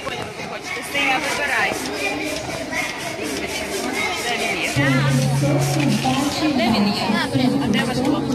Спокойно виходьте, синя вибирай. Де він є? Де він є? А де ваш хлопчик?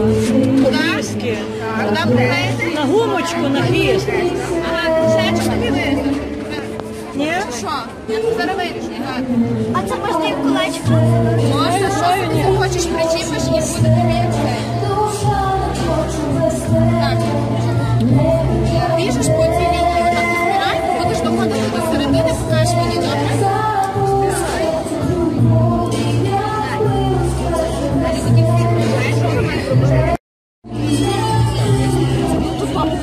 Куди? На гумочку, на хвіст. Ага, ще не вирішиш? Ні? Що? Я зараз вирішу.